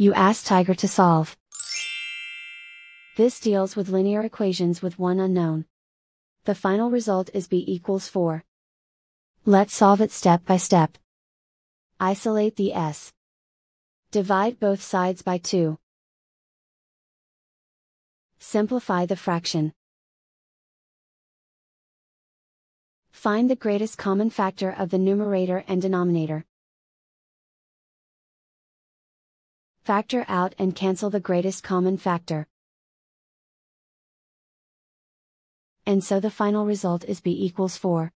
You ask Tiger to solve. This deals with linear equations with one unknown. The final result is b equals 4. Let's solve it step by step. Isolate the s. Divide both sides by 2. Simplify the fraction. Find the greatest common factor of the numerator and denominator. Factor out and cancel the greatest common factor. And so the final result is b equals 4.